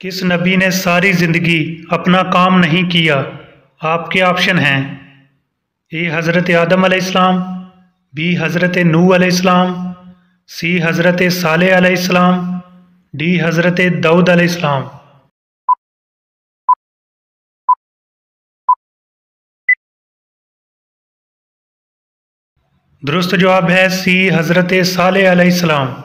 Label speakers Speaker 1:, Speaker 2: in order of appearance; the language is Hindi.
Speaker 1: किस नबी ने सारी ज़िंदगी अपना काम नहीं किया? आपके ऑप्शन हैं। ए, हज़रत आदम अलैहिस्सलाम, बी, हज़रत नू अलैहिस्सलाम, सी, हज़रत साले अलैहिस्सलाम, डी, हज़रत दाऊद अलैहिस्सलाम। दुरुस्त जवाब है सी, हज़रत साले अलैहिस्सलाम।